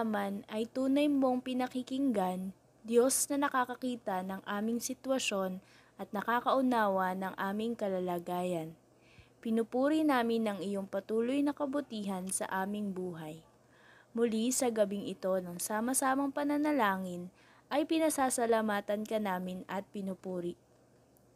mataman ay tunay mong pinakikinggan, Diyos na nakakakita ng aming sitwasyon at nakakaunawa ng aming kalalagayan. Pinupuri namin ang iyong patuloy na kabutihan sa aming buhay. Muli sa gabing ito ng sama-samang pananalangin ay pinasasalamatan ka namin at pinupuri.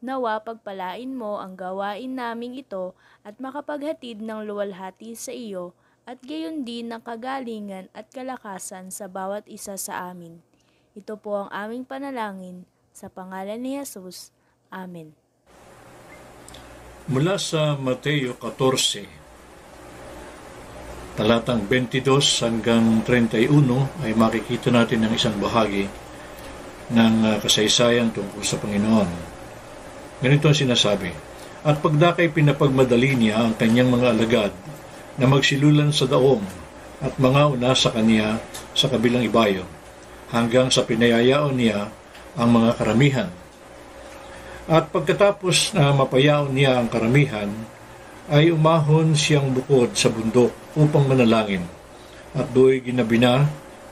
Nawa pagpalain mo ang gawain naming ito at makapaghatid ng luwalhati sa iyo at gayon din ng kagalingan at kalakasan sa bawat isa sa amin. Ito po ang aming panalangin sa pangalan ni Jesus. Amen. Mula sa Mateo 14, talatang 22 hanggang 31 ay makikita natin ang isang bahagi ng uh, kasaysayan tungkol sa Panginoon. Ganito ang sinasabi, At pagdakay pinapagmadali niya ang kanyang mga alagad na magsilulan sa daong at mga una sa kanya sa kabilang ibayo, hanggang sa pinayayaon niya ang mga karamihan. At pagkatapos na mapayaon niya ang karamihan, ay umahon siyang bukod sa bundok upang manalangin. At do'y ginabina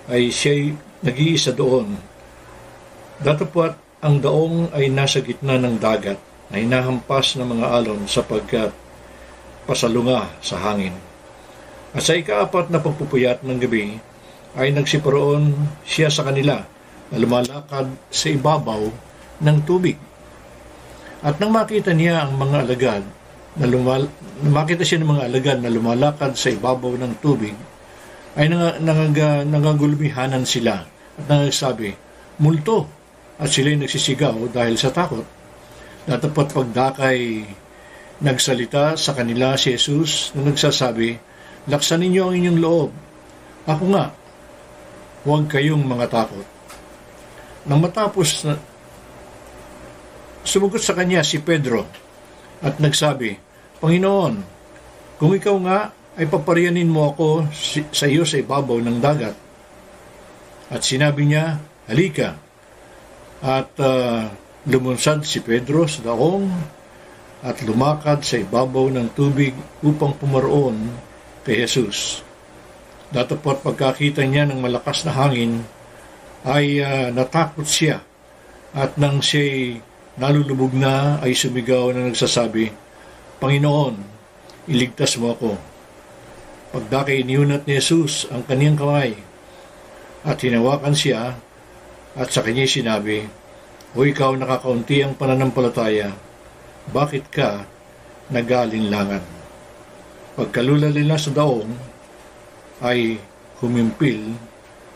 ay siya'y nag-iisa doon. Datapwat ang daong ay nasa gitna ng dagat na hinahampas ng mga alon sapagkat pasalunga sa hangin. At sa ikaapat na pagpupuyat ng gabi, ay nagsiparoon siya sa kanila na lumalakad sa ibabaw ng tubig. At nang makita niya ang mga alagad, na lumal makita siya ng mga alagad na lumalakad sa ibabaw ng tubig, ay nang, nang, nangagulmihanan sila at nagsabi, multo, at sila'y nagsisigaw dahil sa takot. Natapat pagdakay nagsalita sa kanila si Jesus na nagsasabi, Laksan ninyo ang inyong loob. Ako nga, huwag kayong mga takot. Nang matapos na sumugot sa kanya si Pedro at nagsabi, Panginoon, kung ikaw nga ay paparianin mo ako sa iyo sa ibabaw ng dagat. At sinabi niya, halika. At uh, lumunsad si Pedro sa daong at lumakad sa ibabaw ng tubig upang pumaroon kay Jesus. Datapot pagkakita niya ng malakas na hangin, ay uh, natakot siya at nang siya nalulubog na ay sumigaw na nagsasabi, Panginoon, iligtas mo ako. Pagdaki iniunat ni Jesus ang kaniyang kamay at hinawakan siya at sa kanya sinabi, O ikaw nakakaunti ang pananampalataya, bakit ka nag-aalinlangan? Pagkalula nila sa daong, ay humimpil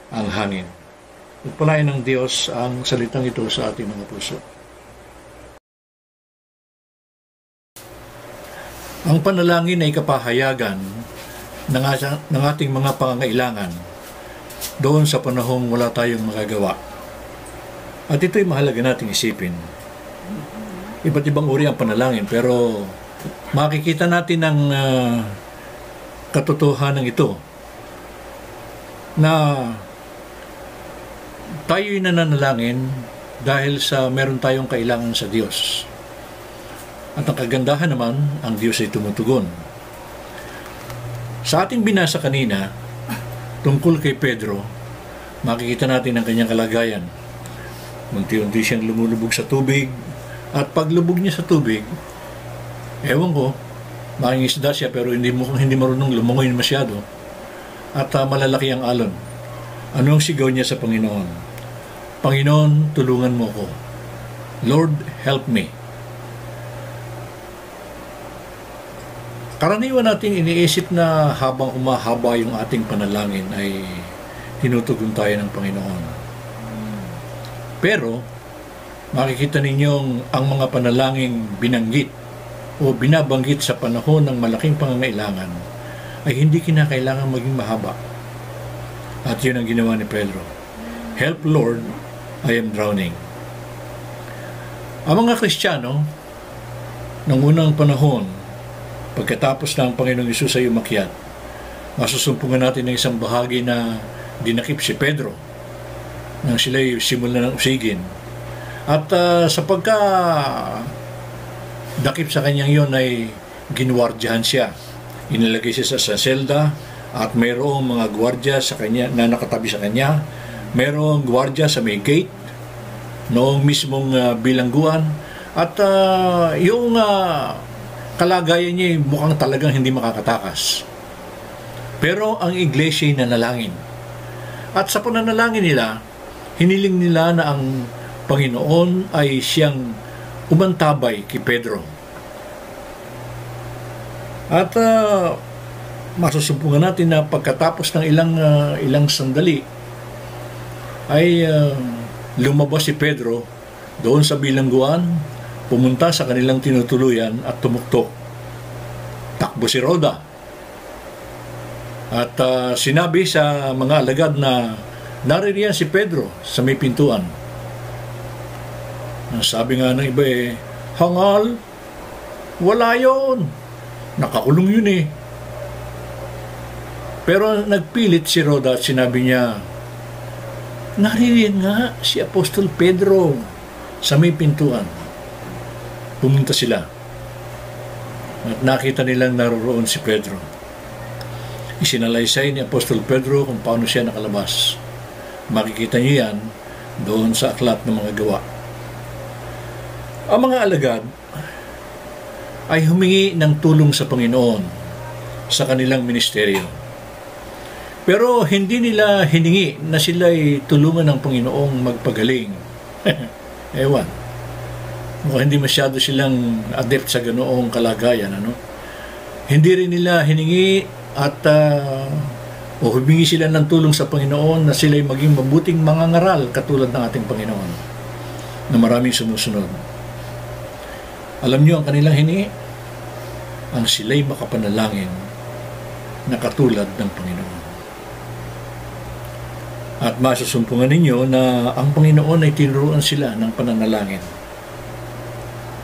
ang hangin. Pagpalain ng Diyos ang salitang ito sa ating mga puso. Ang panalangin ay kapahayagan ng ating mga pangangailangan doon sa panahong wala tayong magagawa. At ito'y mahalaga nating isipin. Iba't ibang uri ang panalangin pero makikita natin ang uh, katotohanan ito na tayo'y nananalangin dahil sa meron tayong kailangan sa Diyos. At ang kagandahan naman, ang Diyos ay tumutugon. Sa ating binasa kanina, tungkol kay Pedro, makikita natin ang kanyang kalagayan. Unti-unti siyang lumulubog sa tubig, at paglubog niya sa tubig, Ewan ko, mangingisda siya pero hindi hindi marunong lumangoy masyado. At uh, malalaki ang alon. Ano ang sigaw niya sa Panginoon? Panginoon, tulungan mo ko. Lord, help me. Karaniwan nating iniisip na habang umahaba yung ating panalangin ay tinutugon tayo ng Panginoon. Pero, makikita ninyong ang mga panalangin binanggit o binabanggit sa panahon ng malaking pangangailangan ay hindi kinakailangan maging mahaba. At yun ang ginawa ni Pedro. Help Lord, I am drowning. Ang mga Kristiyano, ng unang panahon, pagkatapos na ang Panginoong Isus ay umakyat, masusumpungan natin ng isang bahagi na dinakip si Pedro nang sila'y simulan ng usigin. At uh, sa pagka dakip sa kanyang yon ay ginuwardyahan siya. Inilagay siya sa, selda at mayroong mga gwardya sa kanya na nakatabi sa kanya. Mayroong gwardya sa may gate noong mismong ah, bilangguan at ah, yung ah, kalagayan niya mukhang talagang hindi makakatakas. Pero ang iglesia ay nanalangin. At sa pananalangin nila, hiniling nila na ang Panginoon ay siyang umantabay kay Pedro. At uh, masusumpungan natin na pagkatapos ng ilang ah, ilang sandali ay ah, lumabas si Pedro doon sa bilangguan, pumunta sa kanilang tinutuluyan at tumuktok. Takbo si Roda. At ah, sinabi sa mga alagad na naririyan si Pedro sa may pintuan. Ang sabi nga ng iba eh, Hangal, wala yon. Nakakulong yun eh. Pero nagpilit si Roda at sinabi niya, naririyan nga si Apostol Pedro sa may pintuan. Pumunta sila. At nakita nilang naroroon si Pedro. Isinalaysay ni Apostol Pedro kung paano siya nakalabas. Makikita niyo yan doon sa aklat ng mga gawa. Ang mga alagad ay humingi ng tulong sa Panginoon sa kanilang ministeryo. Pero hindi nila hiningi na sila ay tulungan ng Panginoong magpagaling. Ewan. Mukhang hindi masyado silang adept sa ganoong kalagayan. Ano? Hindi rin nila hiningi at uh, o humingi sila ng tulong sa Panginoon na sila ay maging mabuting mangangaral katulad ng ating Panginoon na maraming sumusunod. Alam niyo ang kanilang hiningi? Ang sila'y makapanalangin na katulad ng Panginoon. At masusumpungan ninyo na ang Panginoon ay tinuruan sila ng pananalangin.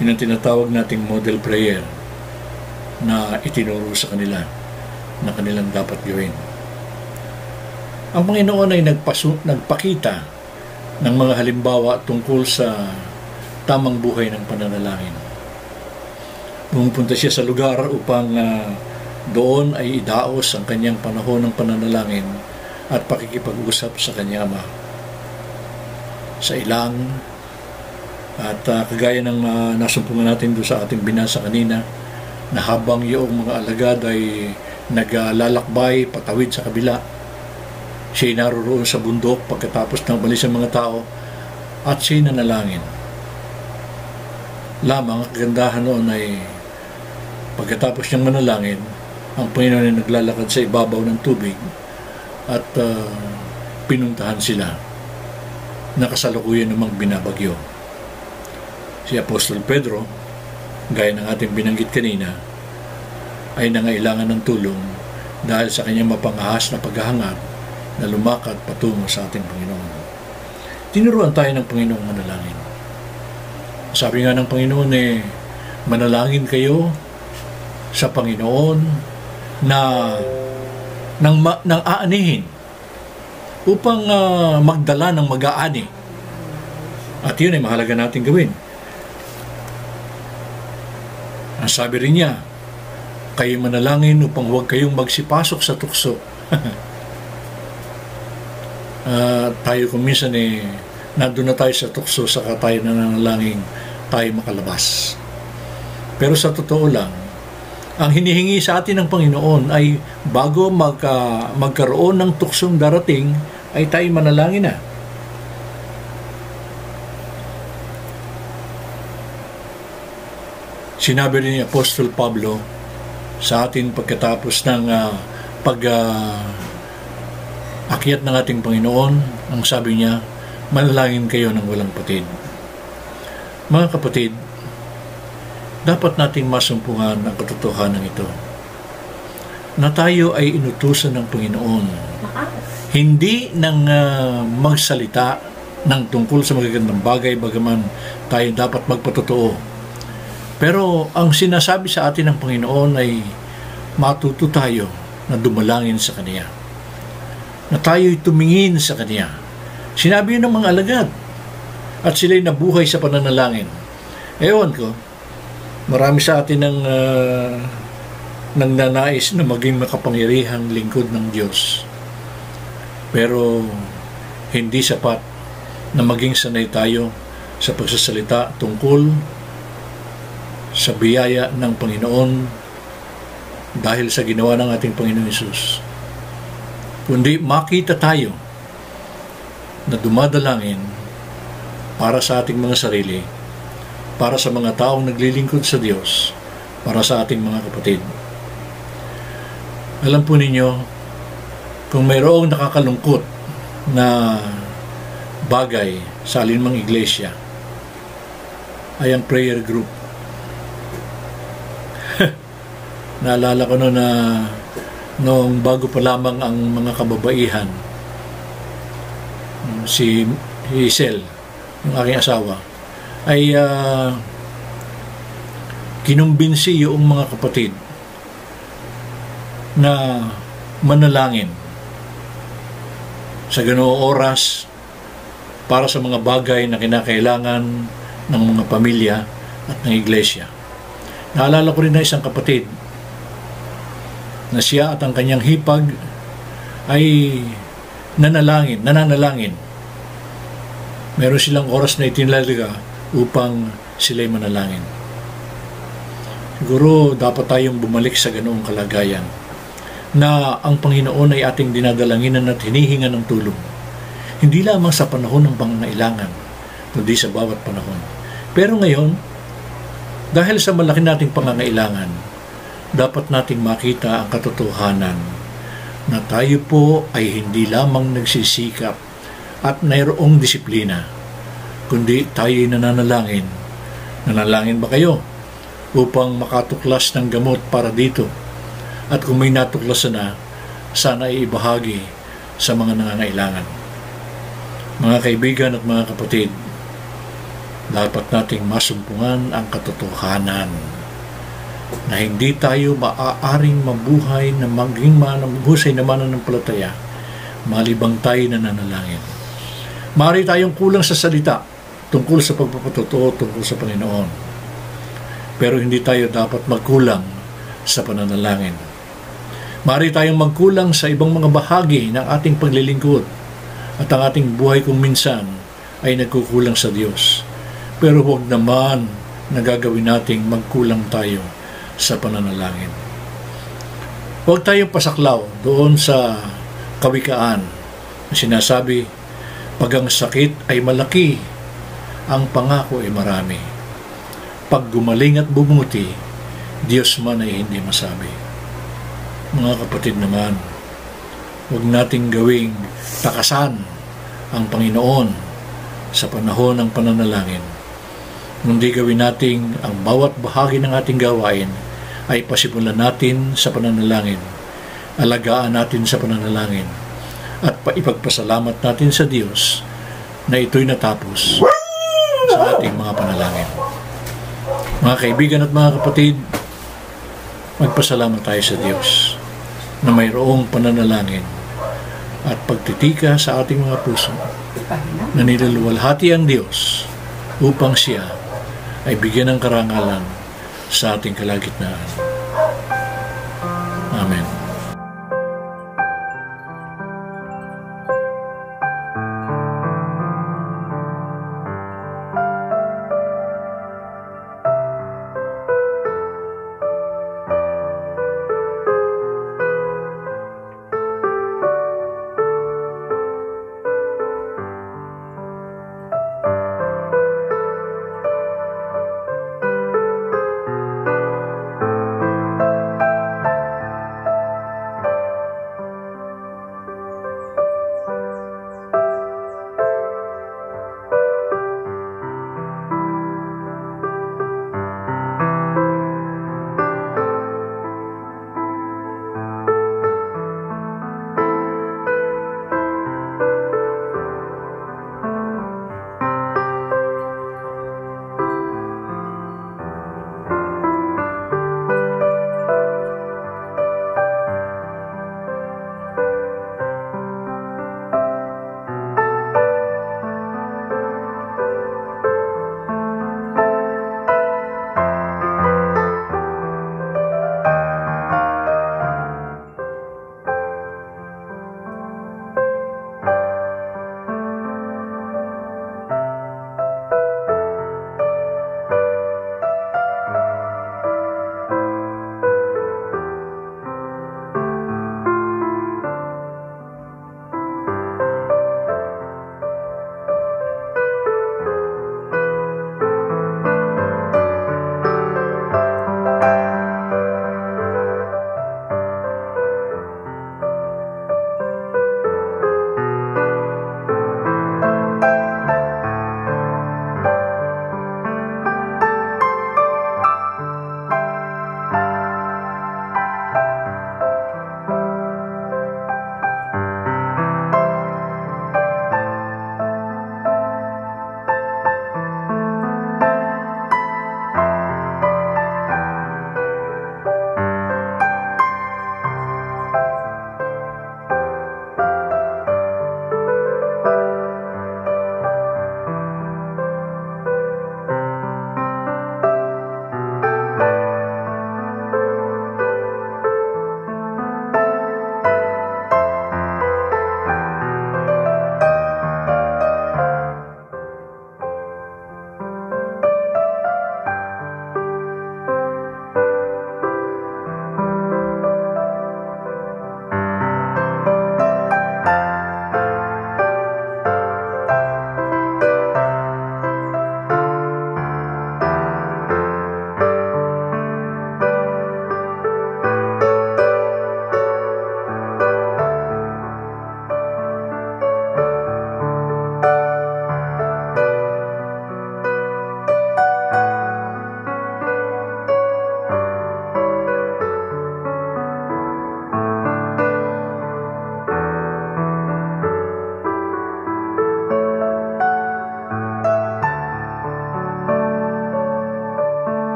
Yun ang tinatawag nating model prayer na itinuro sa kanila na kanilang dapat gawin. Ang Panginoon ay nagpasu- nagpakita ng mga halimbawa tungkol sa tamang buhay ng pananalangin. Pumupunta siya sa lugar upang uh, doon ay idaos ang kanyang panahon ng pananalangin at pakikipag-usap sa kanyang ama. Sa ilang at uh, kagaya ng uh, nasumpungan natin doon sa ating binasa kanina na habang yung mga alagad ay naglalakbay patawid sa kabila siya naroroon sa bundok pagkatapos ng balis ng mga tao at siya nanalangin. Lamang, kagandahan noon ay pagkatapos niyang manalangin, ang Panginoon ay naglalakad sa ibabaw ng tubig at uh, pinuntahan sila na kasalukuyan namang binabagyo. Si Apostol Pedro, gaya ng ating binanggit kanina, ay nangailangan ng tulong dahil sa kanyang mapangahas na paghahangad na lumakad patungo sa ating Panginoon. Tinuruan tayo ng Panginoong manalangin. Sabi nga ng Panginoon eh, manalangin kayo sa Panginoon na nang, nang aanihin upang uh, magdala ng mag-aani. At yun ay mahalaga natin gawin. Ang sabi rin niya, kayo manalangin upang huwag kayong magsipasok sa tukso. uh, tayo kung minsan eh, nandun na tayo sa tukso saka tayo nananalangin tayo makalabas. Pero sa totoo lang, ang hinihingi sa atin ng Panginoon ay bago magka, magkaroon ng tuksong darating, ay tayo manalangin na. Sinabi rin ni Apostol Pablo sa atin pagkatapos ng uh, pag uh, akyat ng ating Panginoon, ang sabi niya, manalangin kayo ng walang patid. Mga kapatid, dapat nating masumpungan ang katotohanan ito na tayo ay inutusan ng Panginoon. Hindi nang uh, magsalita ng tungkol sa magagandang bagay bagaman tayo dapat magpatotoo. Pero ang sinasabi sa atin ng Panginoon ay matuto tayo na dumalangin sa Kanya na tayo'y tumingin sa Kanya sinabi yun ng mga alagad at sila'y nabuhay sa pananalangin. Ewan ko marami sa atin ng uh, nagnanais na maging makapangyarihang lingkod ng Diyos. Pero hindi sapat na maging sanay tayo sa pagsasalita tungkol sa biyaya ng Panginoon dahil sa ginawa ng ating Panginoon Yesus. Kundi makita tayo na dumadalangin para sa ating mga sarili, para sa mga taong naglilingkod sa Diyos, para sa ating mga kapatid. Alam po ninyo, kung mayroong nakakalungkot na bagay sa alinmang iglesia, ay ang prayer group. Naalala ko no na noong bago pa lamang ang mga kababaihan, si Hazel, yung aking asawa, ay uh, kinumbinsi yung mga kapatid na manalangin sa ganoong oras para sa mga bagay na kinakailangan ng mga pamilya at ng iglesia. Naalala ko rin na isang kapatid na siya at ang kanyang hipag ay nanalangin, nananalangin. Meron silang oras na itinalaga upang sila'y manalangin. Siguro dapat tayong bumalik sa ganoong kalagayan na ang Panginoon ay ating dinadalanginan at hinihinga ng tulong. Hindi lamang sa panahon ng pangangailangan, kundi sa bawat panahon. Pero ngayon, dahil sa malaki nating pangangailangan, dapat nating makita ang katotohanan na tayo po ay hindi lamang nagsisikap at mayroong disiplina, kundi tayo ay nananalangin. Nanalangin ba kayo upang makatuklas ng gamot para dito? At kung may natuklasan na, sana ay ibahagi sa mga nangangailangan. Mga kaibigan at mga kapatid, dapat nating masumpungan ang katotohanan na hindi tayo maaaring mabuhay na maging manamhusay na mananampalataya malibang tayo na nanalangin. Mari tayong kulang sa salita tungkol sa pagpapatotoo tungkol sa Panginoon. Pero hindi tayo dapat magkulang sa pananalangin. Mari tayong magkulang sa ibang mga bahagi ng ating paglilingkod at ang ating buhay kung minsan ay nagkukulang sa Diyos. Pero huwag naman nagagawin nating magkulang tayo sa pananalangin. Huwag tayong pasaklaw doon sa kawikaan na sinasabi, pag ang sakit ay malaki, ang pangako ay marami. Pag gumaling at bumuti, Diyos man ay hindi masabi mga kapatid naman, huwag nating gawing takasan ang Panginoon sa panahon ng pananalangin. Kundi gawin nating ang bawat bahagi ng ating gawain ay pasimulan natin sa pananalangin, alagaan natin sa pananalangin, at paipagpasalamat natin sa Diyos na ito'y natapos sa ating mga panalangin. Mga kaibigan at mga kapatid, magpasalamat tayo sa Diyos na mayroong pananalangin at pagtitika sa ating mga puso na nilaluwalhati ang Diyos upang siya ay bigyan ng karangalan sa ating kalagitnaan.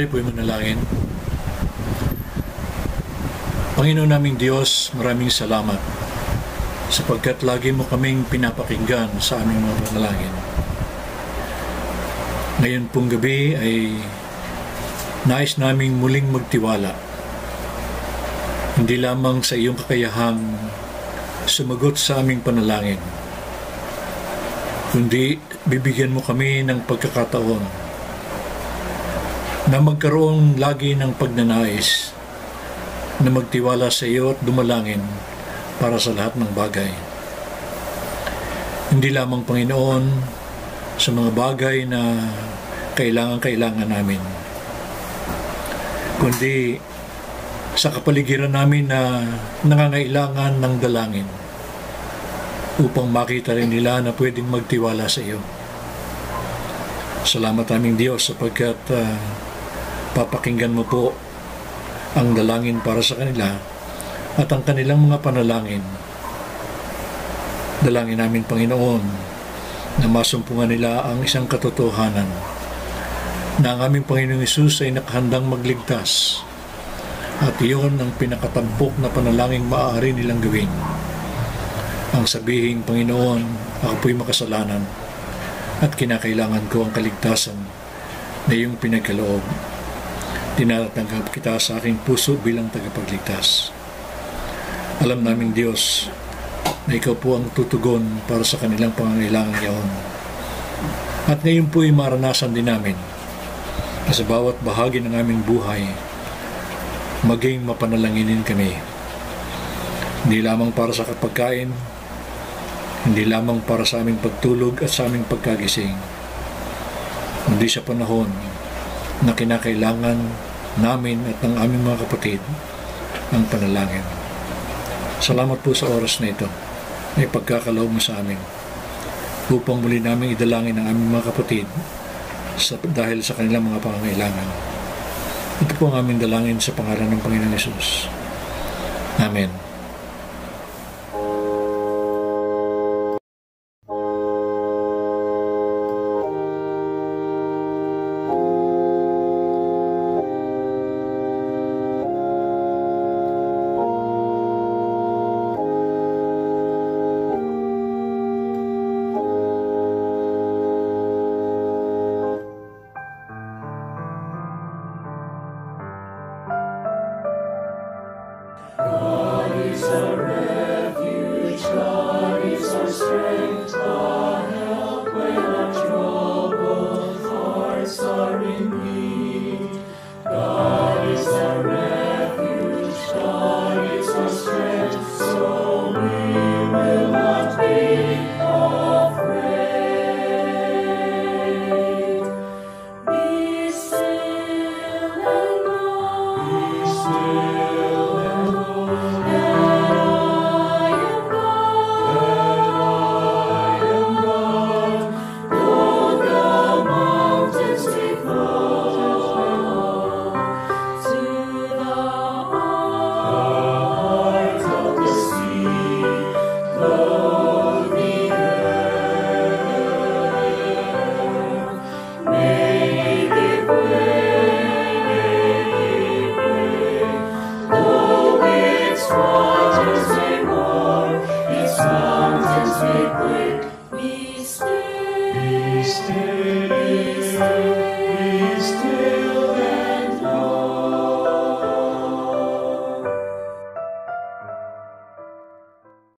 Tayo po'y manalangin. Panginoon naming Diyos, maraming salamat sapagkat lagi mo kaming pinapakinggan sa aming mga panalangin. Ngayon pong gabi ay nais naming muling magtiwala. Hindi lamang sa iyong kakayahang sumagot sa aming panalangin, kundi bibigyan mo kami ng pagkakataon na magkaroon lagi ng pagnanais na magtiwala sa iyo at dumalangin para sa lahat ng bagay. Hindi lamang Panginoon sa mga bagay na kailangan-kailangan namin, kundi sa kapaligiran namin na nangangailangan ng dalangin upang makita rin nila na pwedeng magtiwala sa iyo. Salamat aming Diyos sapagkat uh, papakinggan mo po ang dalangin para sa kanila at ang kanilang mga panalangin. Dalangin namin Panginoon na masumpungan nila ang isang katotohanan na ang aming Panginoong Isus ay nakahandang magligtas at iyon ang pinakatampok na panalangin maaari nilang gawin. Ang sabihin, Panginoon, ako po'y makasalanan at kinakailangan ko ang kaligtasan na iyong pinagkaloob Tinatanggap kita sa aking puso bilang tagapagligtas. Alam naming Diyos na ikaw po ang tutugon para sa kanilang pangangailangan yaon. At ngayon po ay maranasan din namin na sa bawat bahagi ng aming buhay, maging mapanalanginin kami. Hindi lamang para sa kapagkain, hindi lamang para sa aming pagtulog at sa aming pagkagising, kundi sa panahon na kinakailangan namin at ng aming mga kapatid ang panalangin. Salamat po sa oras na ito na ipagkakaloob mo sa amin upang muli namin idalangin ang aming mga kapatid sa, dahil sa kanilang mga pangangailangan. Ito po ang aming dalangin sa pangalan ng Panginoon Yesus. Amen.